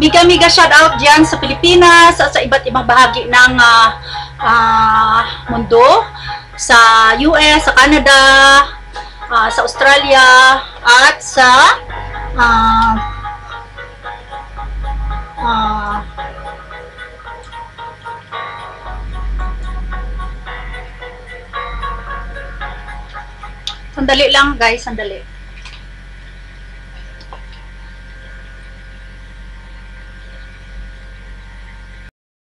Miga miga shout out diyan sa Pilipinas at sa iba't ibang bahagi ng ah, ah, mundo sa US, sa Canada, ah, sa Australia at sa ah, ah, Sandali lang guys, sandali.